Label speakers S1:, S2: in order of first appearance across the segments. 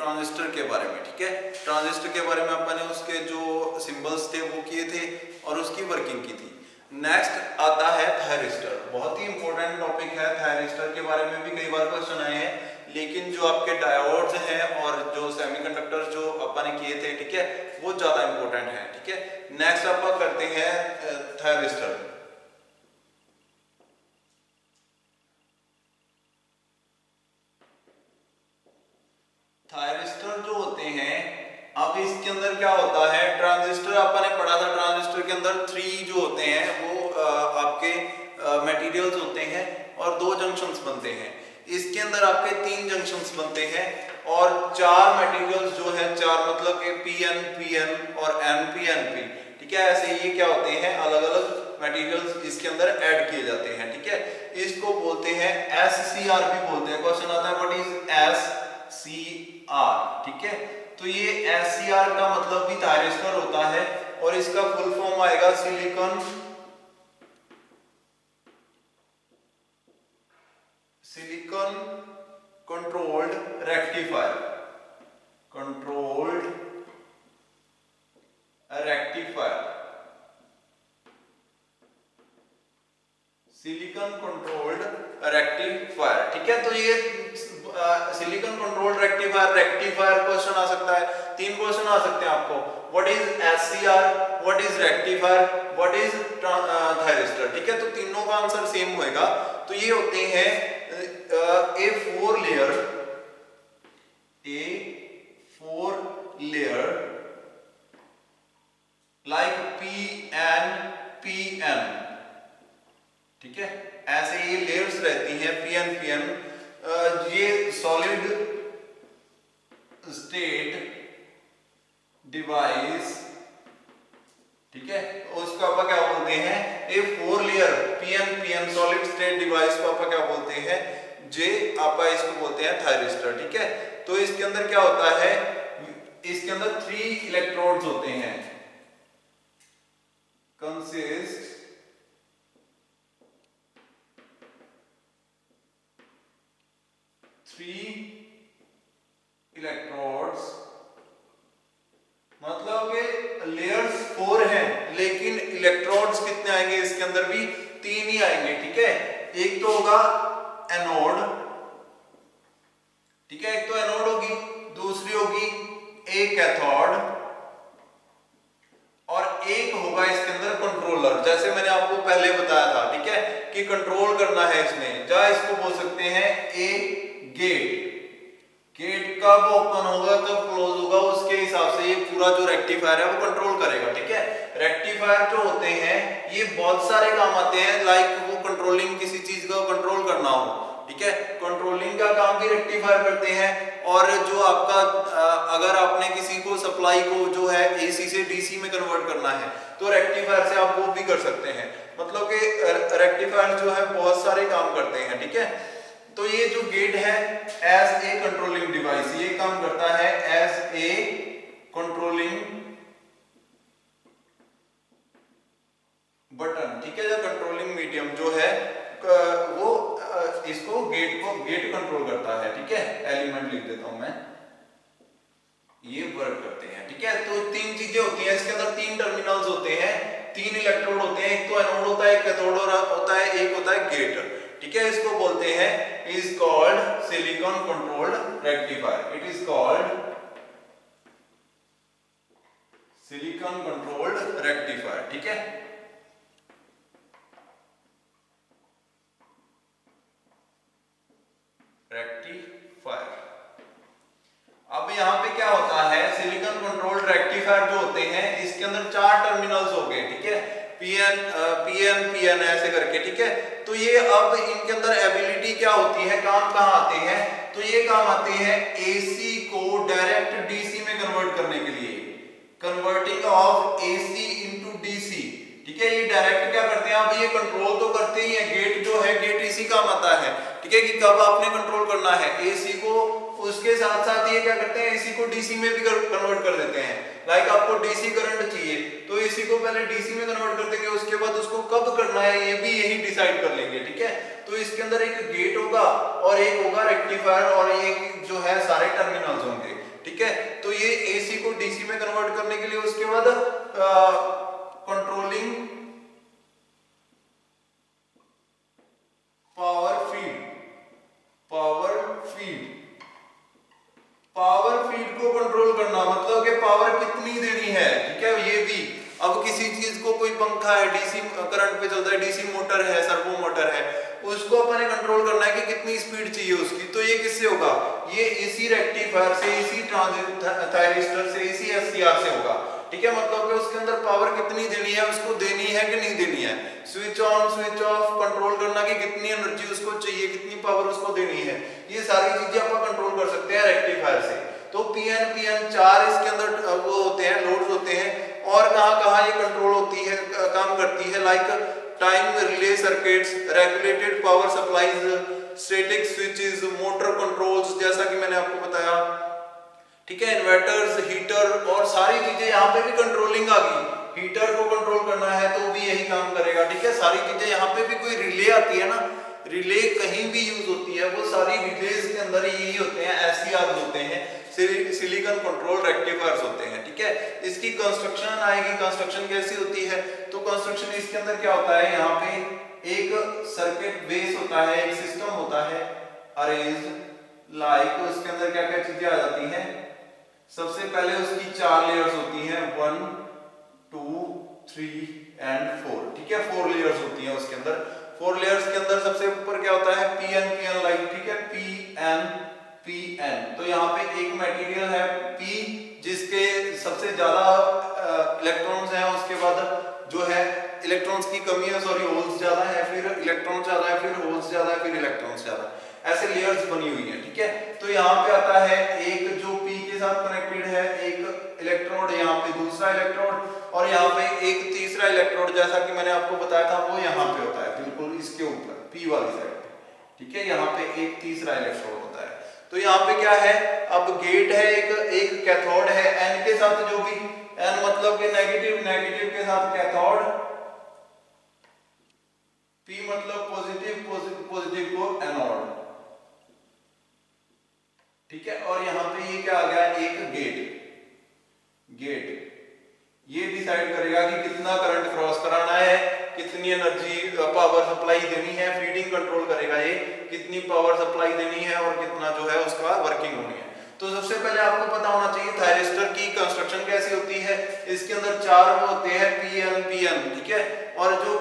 S1: Transistor के बारे में, ठीक है? ट्रांजिस्टर के बारे में अपन ने उसके जो सिंबल्स थे, वो किए थे और उसकी वर्किंग की थी। नेक्स्ट आता है थायरिस्टर बहुत ही इंपॉर्टेंट टॉपिक है थायरिस्टर के बारे में भी कई बार क्वेश्चन आए हैं, लेकिन जो आपके डायोड्स हैं और जो सेमीकंडक्टर जो अपन ने किए थे, ठीक है? वो ज़्यादा इंपॉर्टेंट है, ठीक है? नेक्स्ट अपन करते हैं थायरिस्टर थायरिस्टर जो होते हैं, अब इसके अंदर क्या होता है? ट्रांजिस्टर अपन ने पढ़ा था ट्रांजिस्टर के अंदर थ्री जो होते हैं, वो आपके मटेरियल्स होते हैं और दो जंक्शंस बनते हैं। इसके अंदर आपके तीन जंक्शंस बनते हैं और चार मटेरियल्स जो है, चार मतलब के पी एन पी एन और एन पी एन पी ठीक है? ऐसे ये क्या होते हैं? अलग अलग मटेरियल्स इसके अंदर ऐड किए जाते हैं। ठीक है? इसको बोलते हैं एस सी आर भी बोलते हैं। क्वेश्चन आता है what is S C R ठीक है? तो ये आर का मतलब भी थायरिस्टर होता है और इसका फुल फॉर्म आएगा silicon silicon controlled rectifier controlled rectifier silicon controlled rectifier ठीक है? तो ये silicon controlled rectifier rectifier question आ सकता है। तीन क्वेश्चन आ सकते हैं आपको। What is SCR what is rectifier what is thyristor ठीक है? तो तीनों का आंसर सेम होएगा। तो ये होते हैं a four layer a three electrodes मतलब के लेयर्स फोर हैं, लेकिन इलेक्ट्रोड्स कितने आएँगे? इसके अंदर भी तीन ही आएँगे, ठीक है? एक तो होगा एनोड आते हैं लाइक वो कंट्रोलिंग किसी चीज़ का कंट्रोल करना हो, ठीक है? कंट्रोलिंग का काम भी रेक्टिफायर करते हैं और जो आपका अगर आपने किसी को सप्लाई को जो है एसी से डीसी में कन्वर्ट करना है तो रेक्टिफायर से आप वो भी कर सकते हैं। मतलब कि रेक्टिफायर जो है बहुत सारे काम करते हैं, ठीक है? तो ये जो गेट है एज ए कंट्रोलिंग डिवाइस ये काम करता है एज ए कंट्रोलिंग बटन, ठीक है, जो कंट्रोलिंग मीडियम जो है वो इसको गेट को गेट कंट्रोल करता है, ठीक है? एलिमेंट लिख देता हूँ मैं। ये वर्क करते हैं, ठीक है? तो तीन चीज़ें होती हैं, इसके अंदर तीन टर्मिनल्स होते हैं। तीन इलेक्ट्रोड होते हैं, एक तो एनोड होता है, एक कैथोड होता है, एक होता है गेट ठीक है, इसको बोलते हैं is called silicon controlled rectifier it is called silicon controlled rectifier ठीक है? रेक्टिफायर अब यहाँ पे क्या होता है? सिलिकॉन कंट्रोल्ड रेक्टिफायर जो होते हैं, इसके अंदर चार टर्मिनल्स हो गए, ठीक है? पीएन पीएन पीएन ऐसे करके, ठीक है? तो ये अब इनके अंदर एबिलिटी क्या होती है? काम कहाँ आते हैं? तो ये काम आते हैं एसी को डायरेक्ट डीसी में कन्वर्ट करने के लिए। कन्वर्टिंग ऑफ़ एसी ठीक है, ये डायरेक्ट क्या करते हैं आप? ये कंट्रोल तो करते ही है। गेट जो है गेट इसी काम आता है। ठीक है कि कब आपने कंट्रोल करना है? एसी को उसके साथ साथ ये क्या करते हैं? एसी को डीसी में भी कन्वर्ट कर देते हैं। लाइक आपको डीसी करंट चाहिए तो एसी को पहले डीसी में कन्वर्ट कर देंगे, उसके बाद उसको कब करना है, ये भी यही डिसाइड कर लेंगे, ठीक है? तो इसके अंदर एक गेट होगा और एक होगा रेक्टिफायर और एक जो है, सारे टर्मिनल्स होंगे, ठीक है? तो ये एसी को डीसी में कन्वर्ट करने के लिए उसके बाद controlling power feed power feed power feed को कंट्रोल करना मतलब कि पावर कितनी देनी है, ठीक है? ये भी। अब किसी चीज़ को कोई पंखा है, डीसी करंट पे चलता है, डीसी मोटर है सर्वो मोटर है, उसको अपने कंट्रोल करना है कि कितनी स्पीड चाहिए उसकी। तो ये किससे होगा? ये इसी रेक्टिफायर से इसी थायरिस्टर से इसी एससीआर से होगा। ठीक है? मतलब पावर कितनी देनी है, उसको देनी है कि नहीं देनी है? Switch on switch off control करना कि कितनी एनर्जी उसको चाहिए, कितनी पावर उसको देनी है? ये सारी चीज़ें आप कंट्रोल कर सकते हैं रेक्टिफायर से। तो पीएन पीएन चार इसके अंदर वो होते हैं लोड्स होते हैं। और कहाँ कहाँ ये कंट्रोल होती है काम करती है? Like time relay circuits regulated power supplies static switches motor controls जैसा कि मैंने आपको बताया। ठीक है इन्वर्टर्स हीटर और सारी चीज़ें यहाँ पे भी कंट्रोलिंग आ गई। हीटर को कंट्रोल करना है तो भी यही काम करेगा, ठीक है? सारी चीज़ें यहाँ पे भी कोई रिले आती है ना रिले कहीं भी यूज़ होती है, वो सारी रिलेज के अंदर यही होते हैं ऐसी होते हैं सिलिकॉन कंट्रोल रेक्टिफायर्स होते हैं, ठीक है? इसकी कंस्ट्रक्शन आएगी कंस्ट्रक्शन कैसी होती है? तो कंस्ट्रक्शन इसके अंदर क्या होता है? यहाँ पे एक सर्किट बेस होता है, एक सिस्टम होता है अरेंज लाइक उसके अंदर क्या क्या चीज़ें आ जाती हैं? सबसे पहले उसकी चार लेयर्स होती हैं वन थ्री एंड फोर ठीक है? फोर लेयर्स होती हैं उसके अंदर। फोर लेयर्स के अंदर सबसे ऊपर क्या होता है? P N P N like ठीक है? पी एन पी एन तो यहाँ पे एक मटेरियल है पी जिसके सबसे ज़्यादा इलेक्ट्रॉन्स हैं। उसके बाद जो है इलेक्ट्रॉन्स की कमी है सॉरी होल्स ज़्यादा है, फिर इलेक्ट्रॉन्स ज़्यादा है, फिर होल्स ज़्यादा है, फिर इलेक्ट्रॉन्स ज़्यादा ऐसे लेयर्स बनी हुई है, ठीक है? तो यहाँ पे आता है एक जो पी के साथ कनेक्टेड है, एक इलेक्ट्रोड यहाँ पे दूसरा इलेक्ट्रोड और यहाँ पे एक तीसरा इलेक्ट्रोड जैसा कि मैंने आपको बताया था, वो यहाँ पे होता है, बिल्कुल इसके ऊपर पी वाली साइड ठीक है? यहाँ पे एक तीसरा इलेक्ट्रोड होता है। तो यहाँ पे क्या है? अब गेट है एक एक कैथोड है एन के साथ जो भी एन मतलब के नेगेटिव नेगेटिव के साथ कैथोड पी मतलब पॉजिटिव पॉजिटिव को एनोड ठीक है? और यहाँ पे ये क्या आ गया? एक गेट गेट ये डिसाइड करेगा कि कितना करंट क्रॉस कराना है, कितनी एनर्जी पावर सप्लाई देनी है फीडिंग कंट्रोल करेगा ये, कितनी पावर सप्लाई देनी है और कितना जो है उसका वर्किंग होनी है। तो सबसे पहले आपको पता होना चाहिए थायरिस्टर की कंस्ट्रक्शन कैसी होती है। इसके अंदर चार वो होते हैं पी एन पी एन ठीक है? और जो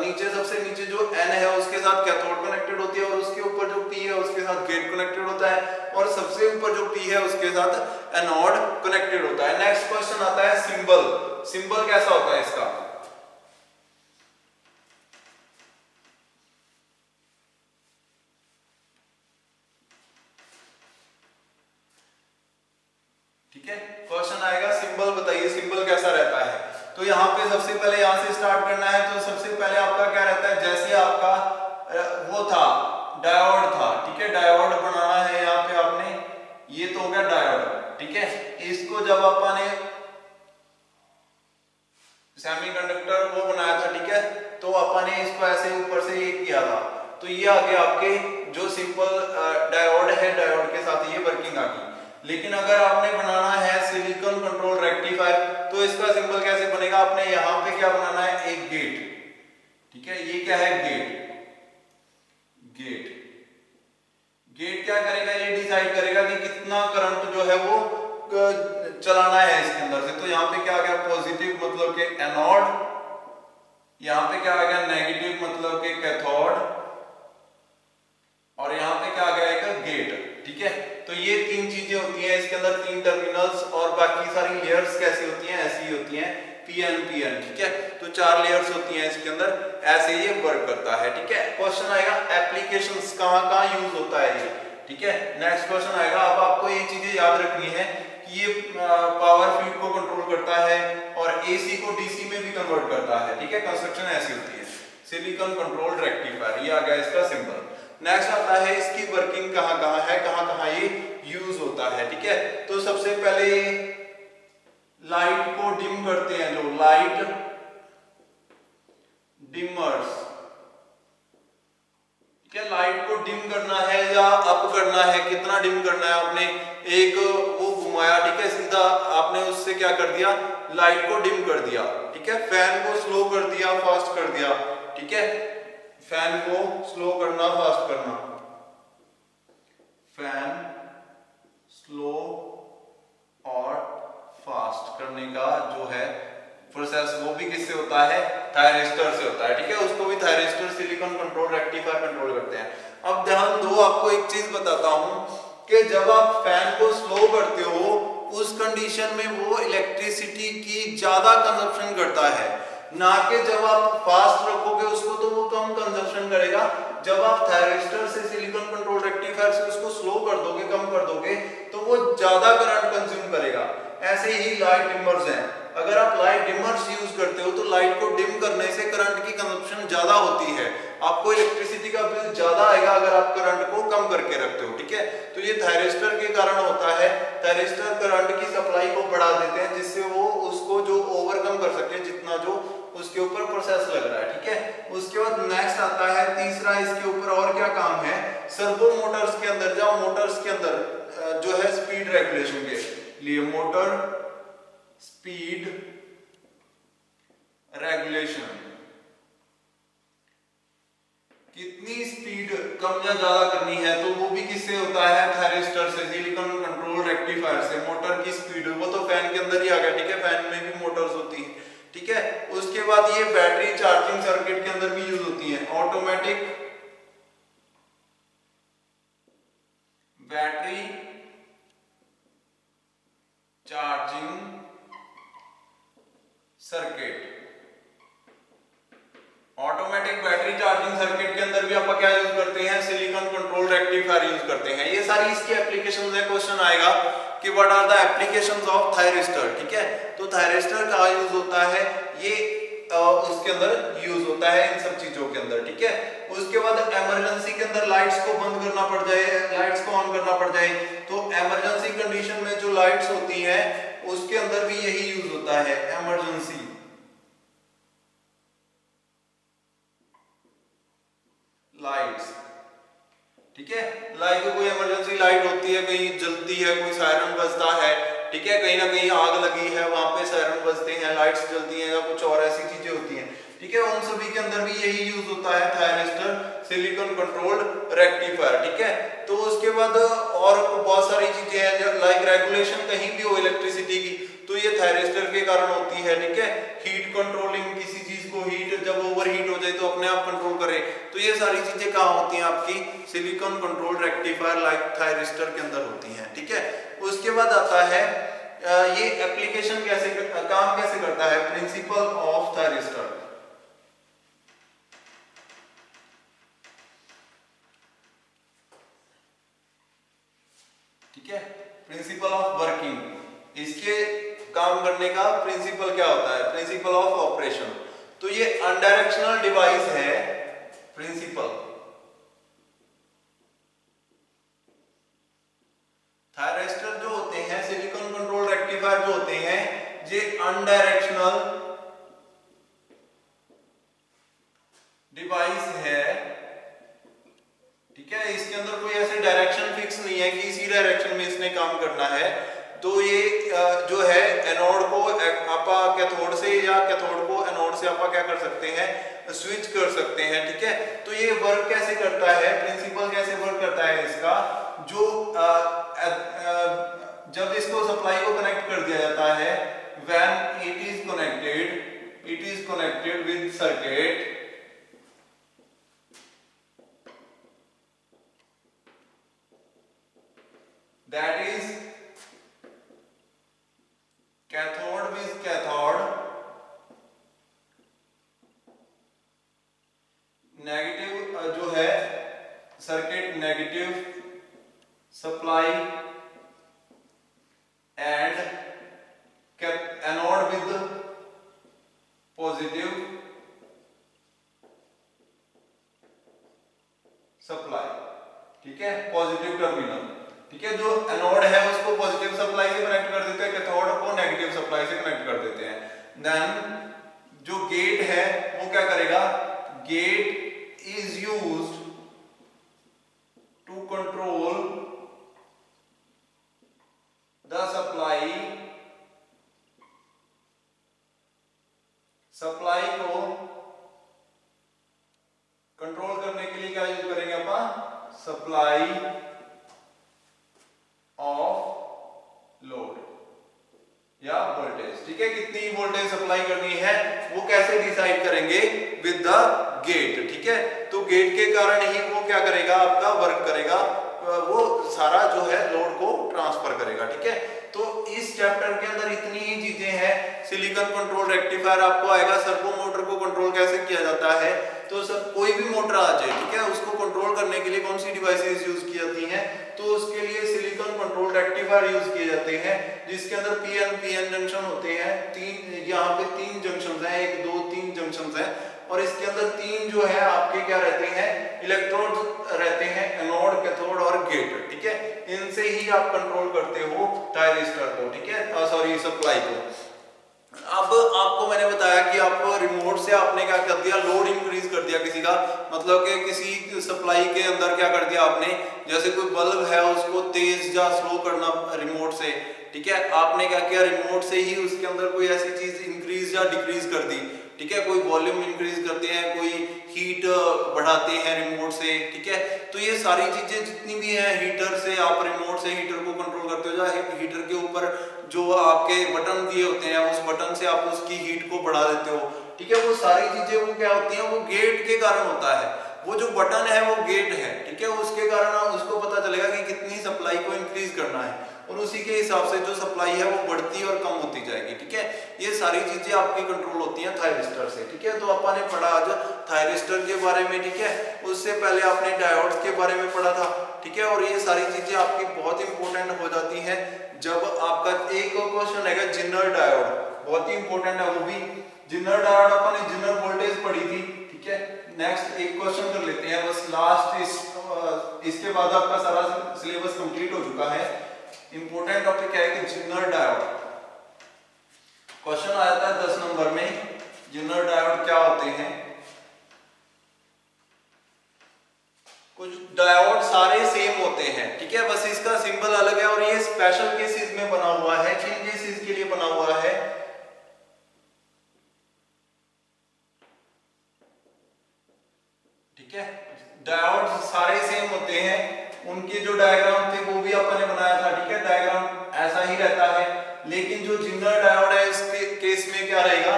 S1: नीचे, सबसे नीचे जो एन है, उसके साथ कैथोड कनेक्टेड होती है और उसके ऊपर जो पी है, उसके साथ गेट कनेक्टेड होता है। सबसे ऊपर जो पी है उसके साथ एनोड कनेक्टेड होता है। नेक्स्ट क्वेश्चन आता है सिंबल सिंबल कैसा होता है इसका ठीक है क्वेश्चन आएगा सिंबल बताइए सिंबल कैसा रहता है तो यहाँ पे सबसे पहले यहाँ से स्टार्ट करना है तो सबसे पहले आपका क्या रहता है जैसे आपका वो था डायोड था ठीक है डायोड बनाना है यहाँ पे आपने ये तो हो गया डायोड ठीक है इसको जब आपने सेमीकंडक्टर वो बनाया था ठीक है तो अपन ने इसको ऐसे ऊपर से ये किया था। तो ये आगे आपके जो सिंपल डायोड है डायोड के साथ ये वर्किंग आ गई। लेकिन अगर आपने बनाना है सिलिकॉन कंट्रोल रेक्टिफायर तो इसका सिंबल कैसे बनेगा? आपने यहाँ पे क्या बनाना है? एक गेट ठीक है? ये क्या है? गेट गेट गेट क्या करेगा? ये डिसाइड करेगा कि कितना करंट जो है वो चलाना है इसके अंदर से। तो यहाँ पे क्या आ गया? पॉजिटिव मतलब के एनोड यहाँ पे क्या आ गया? नेगेटिव मतलब के कैथोड और यहाँ पे क्या आ गया? गेट ठीक है? तो ये तीन चीज़ें होती हैं, इसके अंदर तीन टर्मिनल्स और बाकी सारी लेयर्स कैसी होती हैं? ऐसी होती हैं पीएन ठीक है? तो चार लेयर्स होती हैं इसके अंदर, ऐसे ये वर्क करता है, ठीक है? क्वेश्चन आएगा एप्लीकेशंस कहाँ कहाँ यूज़ होता है ये, ठीक है? नेक्स्ट क्वेश्चन आएगा, अब आपको ये चीज़ें याद रखनी है ये पावर फ़ीड को कंट्रोल करता है और एसी को डीसी में भी कन्वर्ट करता है, ठीक है? कंस्ट्रक्शन ऐसी होती है। सिलिकॉन कंट्रोल रेक्टिफायर ये आ गया इसका सिंबल नेक्स्ट आता है इसकी वर्किंग कहाँ कहाँ है? कहाँ कहाँ ये यूज़ होता है, ठीक है? तो सबसे पहले लाइट को डिम करते हैं जो लाइट डिमर्स क्या लाइट को डिम करना है या अप करना है? कितना डिम करना है आपने? एक वो घुमाया, ठीक है? सीधा आपने उससे क्या कर दिया? लाइट को डिम कर दिया, ठीक है? फ़ैन को स्लो कर दिया फास्ट कर दिया, ठीक है? फ़ैन को स्लो करना फास्ट करना। फ़ैन स्लो और फास्ट करने का जो है प्रोसेस वो भी किससे होता है? थायरिस्टर से होता है, ठीक है? उसको भी thyristor silicon control rectifier control करते हैं। अब ध्यान दो, आपको एक चीज़ बताता हूँ कि जब आप फ़ैन को स्लो करते हो, उस कंडीशन में वो इलेक्ट्रिसिटी की ज़्यादा कंजप्शन करता है। ना कि जब आप फास्ट रखोगे, उसको तो वो कम कंजप्शन करेगा। जब आप थायरिस्टर से सिलिकॉन कंट्रोल रेक्टिफायर से उसको स्लो कर दोगे, कम कर दोगे तो वो ज़्यादा करंट कंज्यूम करेगा। ऐसे ही लाइट डिमर्स हैं। अगर आप लाइट डिमर्स यूज़ करते हो तो लाइट को डिम करने से करंट की कंजप्शन ज़्यादा होती है। आपको इलेक्ट्रिसिटी का बिल ज़्यादा आएगा अगर आप करंट को कम करके रखते हो, ठीक है? तो ये थायरिस्टर के कारण होता है। थायरिस्टर करंट की सप्लाई को बढ़ा देते हैं, जिससे वो उसको जो ओवरकम कर सके जितना जो उसके ऊपर प्रोसेस लग रहा है, ठीक है? उसके बाद नेक्स्ट आता है, तीसरा इसके ऊपर और क्या काम है? सर्वो मोटर्स के अंदर जाओ मोटर्स के अंदर जो है स्पीड रेगुलेशन के लिए मोटर स्पीड रेगुलेशन। कितनी स्पीड कम या ज़्यादा करनी है तो वो भी किससे होता है? थायरिस्टर से, सिलिकॉन कंट्रोल रेक्टिफायर से। मोटर की स्पीड, वो तो फ़ैन के अंदर ही आ गया, ठीक है? फ़ैन में भी मोटर्स होती है, ठीक है? उसके बाद ये बैटरी चार्जिंग सर्किट के अंदर भी यूज़ होती है। Automatic battery charging circuit automatic battery charging circuit के अंदर भी आप क्या यूज़ करते हैं सिलिकॉन कंट्रोल रेक्टिफायर यूज़ करते हैं ये सारी इसकी एप्लीकेशन है क्वेश्चन आएगा कि what are the applications of thyristor ठीक है? तो थायरिस्टर का यूज़ होता है? ये आ, उसके अंदर यूज़ होता है इन सब चीज़ों के अंदर ठीक है? उसके बाद इमरजेंसी के अंदर लाइट्स को बंद करना पड़ जाए लाइट्स को ऑन करना पड़ जाए तो इमरजेंसी कंडीशन में जो लाइट्स होती हैं उसके अंदर भी यही यूज़ होता है इमरजेंसी लाइट्स ठीक है? लाइट कोई इमरजेंसी लाइट होती है कहीं जलती है, कोई सायरन बजता है, ठीक है? कहीं ना कहीं आग लगी है, वहाँ पे सायरन बजते हैं लाइट्स जलती हैं या कुछ और ऐसी चीज़ें होती हैं, ठीक है? उन सभी के अंदर भी यही यूज़ होता है थायरिस्टर सिलिकॉन कंट्रोल्ड रेक्टिफायर ठीक है? तो उसके बाद और बहुत सारी चीज़ें हैं लाइक रेगुलेशन कहीं भी हो इलेक्ट्रिसिटी की तो ये थायरिस्टर के कारण होती है, ठीक है? हीट कंट्रोलिंग किसी चीज़ को हीट जब ओवर हीट हो जाए तो अपने आप कंट्रोल करे। तो ये सारी चीज़ें कहाँ होती हैं आपकी? Silicon control rectifier like thyristor के अंदर होती हैं, ठीक है? उसके बाद आता है ये एप्लीकेशन कैसे काम कैसे करता है? प्रिंसिपल ऑफ़ थायरिस्टर ठीक है? प्रिंसिपल ऑफ़ वर्किंग इसके काम करने का प्रिंसिपल क्या होता है? प्रिंसिपल ऑफ़ ऑपरेशन तो ये अनडायरेक्शनल डिवाइस है प्रिंसिपल थायरेस्टर जो होते हैं सिलिकॉन कंट्रोल रेक्टिफायर जो होते हैं ये अनडायरेक्शनल डिवाइस है ठीक है इसके अंदर कोई ऐसे डायरेक्शन फिक्स नहीं है कि इसी डायरेक्शन में इसने काम करना है तो ये जो है एनोड को आपा कैथोड से या कैथोड को एनोड से आपा क्या कर सकते हैं स्विच कर सकते हैं ठीक है तो ये वर्क कैसे करता है प्रिंसिपल कैसे वर्क करता है इसका जो आ, आ, आ, जब इसको सप्लाई को कनेक्ट कर दिया जाता है when it is connected it is connected with circuit that is cathode with cathode negative जो है सर्किट नेगेटिव सप्लाई एंड ठीक है जो एनोड है उसको पॉजिटिव सप्लाई से कनेक्ट कर देते हैं कैथोड को नेगेटिव सप्लाई से कनेक्ट कर देते हैं देन जो गेट है वो क्या करेगा gate is used to control the supply supply को कंट्रोल करने के लिए क्या यूज़ करेंगे अपन सप्लाई ऑफ़ लोड या वोल्टेज ठीक है कितनी वोल्टेज सप्लाई करनी है वो कैसे डिसाइड करेंगे विद द गेट ठीक है तो गेट के कारण ही वो क्या करेगा आपका वर्क करेगा वो सारा जो है लोड को ट्रांसफ़र करेगा, ठीक है? तो इस चैप्टर के अंदर इतनी ही चीज़ें हैं सिलिकॉन कंट्रोल रेक्टिफायर आपको आएगा सर्वो मोटर को किया जाता है तो सर कोई भी मोटर आ जाए, ठीक है, उसको कंट्रोल करने के लिए कौन सी डिवाइसेस यूज़ की जाती हैं तो उसके लिए सिलिकॉन कंट्रोल रेक्टिफायर यूज़ किए जाते हैं, जिसके अंदर पीएन पीएन जंक्शन होते हैं, तीन, यहाँ पे तीन जंक्शन हैं, एक, दो, तीन जंक्शन हैं, और इसके अंदर तीन जो है, आपके क्या रहते हैं इलेक्ट्रोड रहते हैं एनोड कैथोड और गेट ठीक है, इनसे ही आप कंट्रोल करते हो टायरिस्टर को ठीक है सॉरी सप्लाई को। अब आपको मैंने बताया कि आप रिमोट से आपने क्या कर दिया? लोड इंक्रीज कर दिया किसी का। मतलब कि किसी सप्लाई के अंदर क्या कर दिया आपने? जैसे कोई बल्ब है, उसको तेज या स्लो करना रिमोट से। ठीक है? आपने क्या किया? रिमोट से ही उसके अंदर कोई ऐसी चीज़ इंक्रीज या डिक्रीज कर दी। ठीक है, कोई वॉल्यूम इंक्रीज करते हैं, कोई हीट बढ़ाते हैं रिमोट से, ठीक है? तो ये सारी चीज़ें जितनी भी हैं हीटर से आप रिमोट से हीटर को कंट्रोल करते हो, या हीटर के ऊपर जो आपके बटन दिए होते हैं, उस बटन से आप उसकी हीट को बढ़ा देते हो, ठीक है? वो सारी चीज़ें वो क्या होती हैं, वो गेट के कारण होता है। वो जो बटन है, वो गेट है, ठीक है? उसके कारण उसको पता चलेगा कि कितनी सप्लाई को इंक्रीज करना है। और उसी के हिसाब से जो सप्लाई है वो बढ़ती और कम होती जाएगी, ठीक है? ये सारी चीज़ें आपकी कंट्रोल होती हैं थायरिस्टर से, ठीक है? तो आपने पढ़ा आज थायरिस्टर के बारे में, ठीक है? उससे पहले आपने डायोड्स के बारे में पढ़ा था, ठीक है? और ये सारी चीज़ें आपकी बहुत इंपॉर्टेंट हो जाती हैं जब आपका एक क्वेश्चन है जिनर डायोड बहुत ही इंपॉर्टेंट है वो भी। जिनर डायोड अपन जिनर वोल्टेज पढ़ी थी, ठीक है? नेक्स्ट एक क्वेश्चन कर लेते हैं। बस लास्ट इस इसके बाद आपका सारा सिलेबस कंप्लीट हो चुका है। इंपॉर्टेंट टॉपिक क्या है कि जिनर डायोड क्वेश्चन आया था दस नंबर में जिनर डायोड क्या होते हैं? कुछ डायोड सारे सेम होते हैं, ठीक है? बस इसका सिंबल अलग है और ये स्पेशल केसेस में बना हुआ है किन केसेस के लिए बना हुआ है ठीक है डायोड सारे सेम होते हैं उनके जो डायग्राम थे वो भी अपन ने बनाया था ठीक है डायग्राम ऐसा ही रहता है लेकिन जो जिंगर डायोड है इसके केस में क्या रहेगा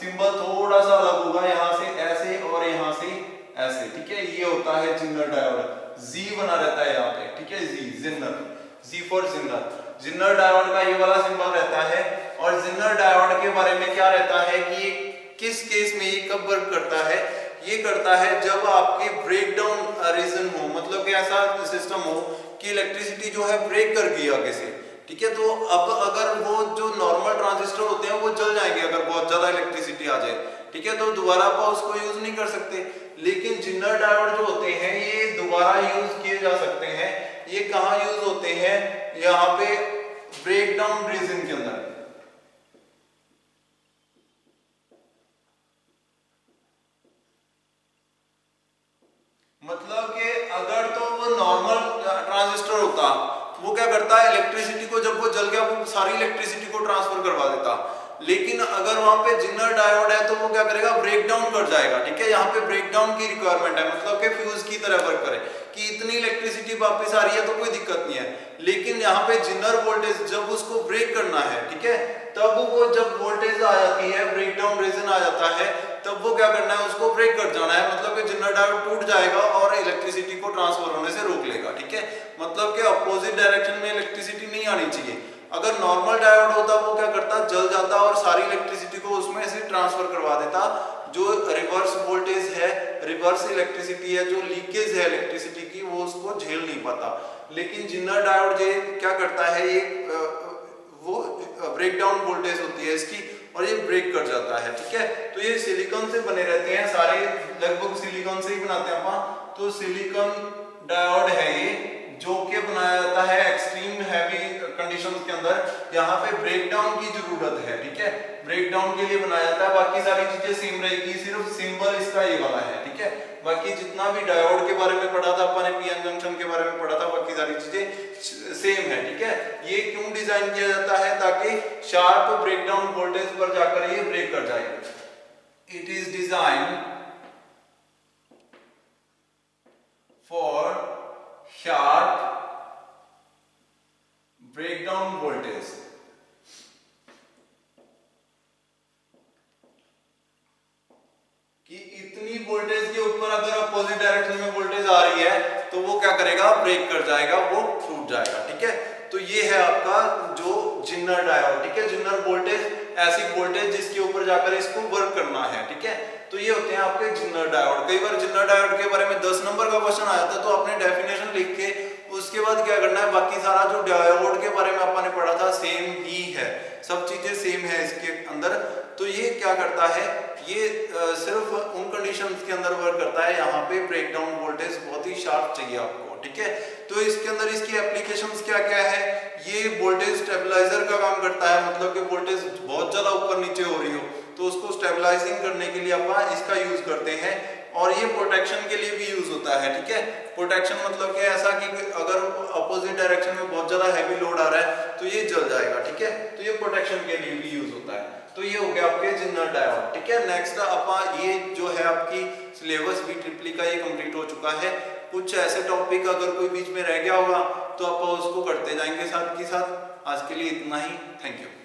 S1: सिंबल थोड़ा सा अलग होगा यहाँ से ऐसे और यहाँ से ऐसे ठीक है ये होता है जिन्नर डायोड जी बना रहता है यहाँ पे, ठीक है जी जिन्नर जी फॉर जिन्नर जिन्नर डायोड का ये वाला सिंबल रहता है और जिन्नर डायोड के बारे में क्या रहता है कि किस केस में ये कब वर्क करता है? ये करता है जब आपके ब्रेक डाउन रीजन हो मतलब कि ऐसा सिस्टम हो कि इलेक्ट्रिसिटी जो है ब्रेक कर गई आगे से। ठीक है? तो अब अगर वो जो नॉर्मल ट्रांजिस्टर होते हैं, वो जल जाएँगे अगर बहुत ज़्यादा इलेक्ट्रिसिटी आ जाए। ठीक है? तो दोबारा आप उसको यूज़ नहीं कर सकते। लेकिन जिन्नर डायोड जो होते हैं, ये दोबारा यूज़ किए जा सकते हैं। ये कहा यूज़ होते हैं? यहाँ पे ब्रेक डाउन रीजन के अंदर। मतलब कि अगर तो वो नॉर्मल ट्रांजिस्टर होता, वो क्या करता? है जब वो जल गया, वो सारी इलेक्ट्रिसिटी को ट्रांसफ़र करवा देता। लेकिन अगर वहाँ पे जिनर डायोड है तो वो क्या करेगा? ब्रेक डाउन कर जाएगा, ठीक है? यहाँ पे ब्रेक डाउन की रिक्वायरमेंट है मतलब कि फ्यूज की तरह वर्क करे, कि इतनी इलेक्ट्रिसिटी वापस आ रही है तो कोई दिक्कत नहीं है। लेकिन यहाँ पे जिनर वोल्टेज जब उसको ब्रेक करना है, ठीक है? तब वो जब वोल्टेज आ जाती है ब्रेक डाउन रीजन आ जाता है तब वो क्या करना है, उसको ब्रेक कर जाना है। मतलब कि जिनर डायोड टूट जाएगा और इलेक्ट्रिसिटी को ट्रांसफ़र होने से रोक लेगा, ठीक है? मतलब कि अपोजिट डायरेक्शन में इलेक्ट्रिसिटी नहीं आनी चाहिए। अगर नॉर्मल डायोड होता, वो क्या करता? जल जाता और सारी इलेक्ट्रिसिटी को उसमें से ट्रांसफ़र करवा देता। जो रिवर्स वोल्टेज है रिवर्स इलेक्ट्रिसिटी है, जो लीकेज है इलेक्ट्रिसिटी की, वो उसको झेल नहीं पाता। लेकिन जिनर डायोड ये क्या करता है ये वो ब्रेक डाउन वोल्टेज होती है। इसकी और ये ब्रेक कर जाता है, ठीक है? तो ये सिलिकॉन से बने रहते हैं सारे, लगभग सिलिकॉन से ही बनाते हैं अपन तो सिलिकॉन डायोड है ये। जो के बनाया जाता है एक्सट्रीम हैवी कंडीशंस के अंदर, यहाँ पे ब्रेक डाउन की ज़रूरत है, ठीक है? ब्रेक डाउन के लिए बनाया जाता है, बाकी सारी चीज़ें सेम रहेगी, सिर्फ़ सिंबल इसका ये वाला है, ठीक है? बाकी जितना भी डायोड के बारे में पढ़ा था, अपन पीएन जंक्शन के बारे में पढ़ा था, बाकी सारी चीज़ें सेम है, ठीक है? ये क्यों डिज़ाइन किया जाता है ताकि शार्प ब्रेक डाउन वोल्टेज पर जाकर ये ब्रेक कर जाए? It is design for sharp breakdown voltage कि इतनी वोल्टेज के ऊपर अगर अपोजिट डायरेक्शन में वोल्टेज आ रही है तो वो क्या करेगा? ब्रेक कर जाएगा, वो टूट जाएगा, ठीक है? तो ये है आपका जो जिन्नर डायोड ठीक है? जिन्नर वोल्टेज ऐसी वोल्टेज जिसके ऊपर जाकर इसको वर्क करना है, ठीक है? तो ये होते हैं आपके जिन्नर डायोड कई बार जिन्नर डायोड के बारे में 10 नंबर का क्वेश्चन आया था तो आपने डेफिनेशन लिख के उसके बाद क्या करना है? बाकी सारा जो डायोड के बारे में अपन ने पढ़ा था सेम ही है. सब चीज़ें सेम है इसके अंदर. तो ये क्या करता है? ये सिर्फ़ उन कंडीशंस के अंदर वर्क करता है. यहाँ पे ब्रेक डाउन वोल्टेज बहुत ही शार्प चाहिए आपको, ठीक है? तो इसके अंदर इसकी एप्लीकेशंस क्या क्या है? ये वोल्टेज स्टेबलाइजर का काम करता है मतलब कि वोल्टेज बहुत ज़्यादा ऊपर नीचे हो रही हो. तो उसको स्टेबलाइजिंग करने के लिए अपन इसका यूज़ करते हैं और ये प्रोटेक्शन के लिए भी यूज़ होता है, ठीक है? प्रोटेक्शन मतलब क्या ऐसा कि अगर अपोजिट डायरेक्शन में बहुत ज़्यादा हैवी लोड आ रहा है तो ये जल जाएगा, ठीक है? तो ये प्रोटेक्शन के लिए भी यूज़ होता है। तो ये हो गया आपके जिन्नर डायोड ठीक है? नेक्स्ट अपा ये जो है आपकी सिलेबस भी ट्रिपली का ये कंप्लीट हो चुका है। कुछ ऐसे टॉपिक अगर कोई बीच में रह गया होगा तो आप उसको करते जाएँगे साथ के साथ। आज के लिए इतना ही। Thank you